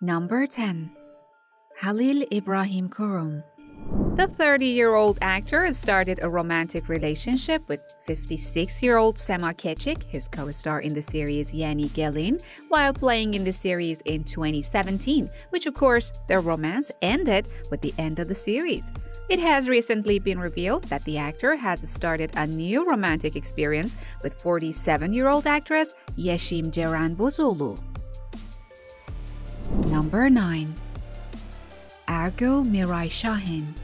Number 10. Halil Ibrahim Kurum. The 30 year old actor started a romantic relationship with 56 year old Sema Keçik, his co star in the series Yeni Gelin, while playing in the series in 2017, which of course, their romance ended with the end of the series. It has recently been revealed that the actor has started a new romantic experience with 47 year old actress Yeşim Ceren Bozoglu. Number 9. Ergül Miray Şahin.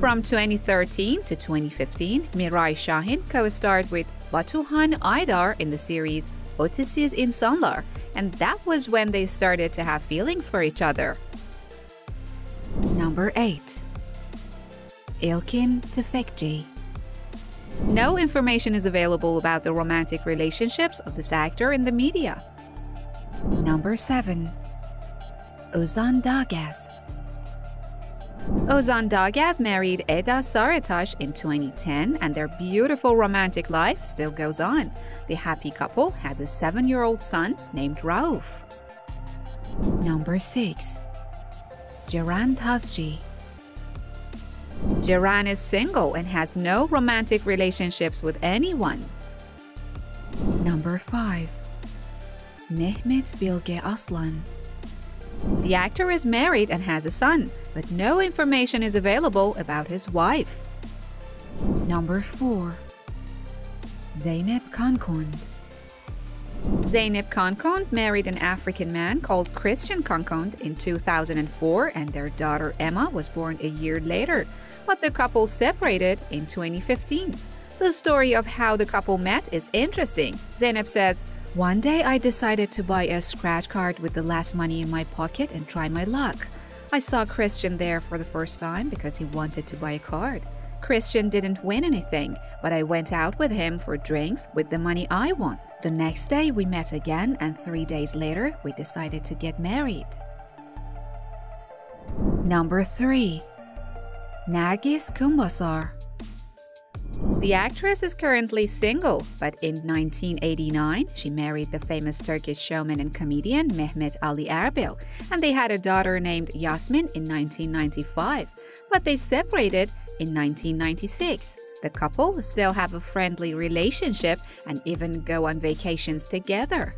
From 2013 to 2015, Miray Şahin co-starred with Batuhan Aydar in the series Ötesiz İnsanlar, and that was when they started to have feelings for each other. Number 8. Ilkin Tüfekci. No information is available about the romantic relationships of this actor in the media. Number 7. Ozan Dağgez. Ozan Dağgez married Eda Sarıtaş in 2010, and their beautiful romantic life still goes on. The happy couple has a seven year old son named Rauf. Number 6. Ceren Taşçı. Ceren is single and has no romantic relationships with anyone. Number 5. Mehmet Bilge Aslan. The actor is married and has a son, but no information is available about his wife. Number 4. Zeynep Kankonde. Zeynep Kankonde married an African man called Christian Kankonde in 2004 and their daughter Emma was born a year later, but the couple separated in 2015. The story of how the couple met is interesting. Zeynep says, one day I decided to buy a scratch card with the last money in my pocket and try my luck. I saw Christian there for the first time because he wanted to buy a card. Christian didn't win anything, but I went out with him for drinks with the money I won. The next day we met again, and three days later we decided to get married. Number 3. Nergis Kumbasar the actress is currently single, but in 1989, she married the famous Turkish showman and comedian Mehmet Ali Erbil, and they had a daughter named Yasmin in 1995, but they separated in 1996. The couple still have a friendly relationship and even go on vacations together.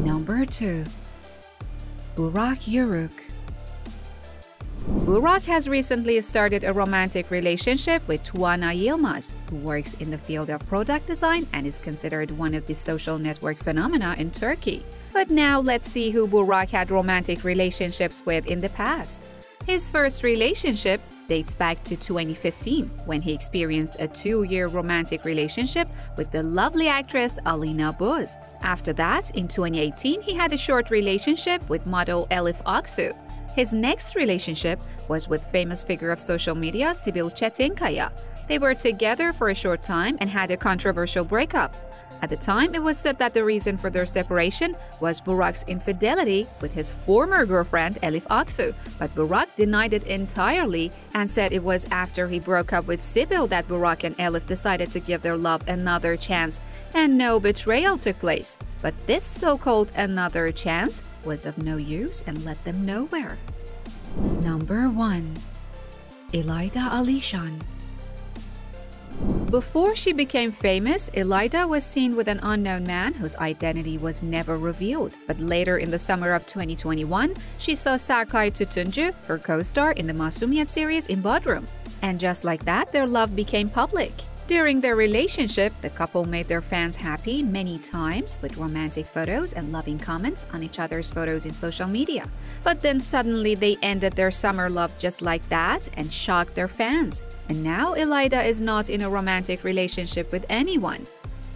Number 2 Burak Yörük Burak has recently started a romantic relationship with Tuana Yilmaz, who works in the field of product design and is considered one of the social network phenomena in Turkey. But now let's see who Burak had romantic relationships with in the past. His first relationship dates back to 2015 when he experienced a two year romantic relationship with the lovely actress Alina Boz. After that, in 2018, he had a short relationship with model Elif Aksu. His next relationship was with famous figure of social media Sibel Çetinkaya. They were together for a short time and had a controversial breakup. At the time, it was said that the reason for their separation was Burak's infidelity with his former girlfriend Elif Aksu, but Burak denied it entirely and said it was after he broke up with Sibel that Burak and Elif decided to give their love another chance and no betrayal took place. But this so called another chance was of no use and led them nowhere. Number 1 İlayda Alişan before she became famous, İlayda was seen with an unknown man whose identity was never revealed. But later in the summer of 2021, she saw Serkay Tutuncu, her co-star in the Masumiyet series in Bodrum. And just like that, their love became public. During their relationship, the couple made their fans happy many times with romantic photos and loving comments on each other's photos in social media. But then suddenly they ended their summer love just like that and shocked their fans. And now İlayda is not in a romantic relationship with anyone.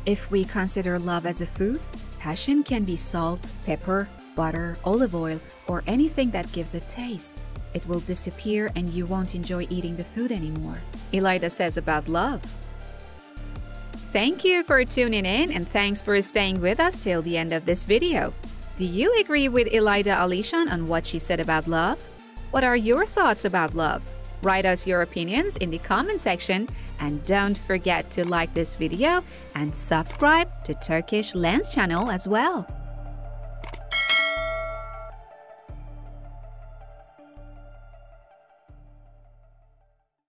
If we consider love as a food, passion can be salt, pepper, butter, olive oil, or anything that gives a taste. It will disappear and you won't enjoy eating the food anymore. İlayda says about love. Thank you for tuning in and thanks for staying with us till the end of this video. Do you agree with İlayda Alişan on what she said about love? What are your thoughts about love? Write us your opinions in the comment section and don't forget to like this video and subscribe to Turkish Lenz channel as well.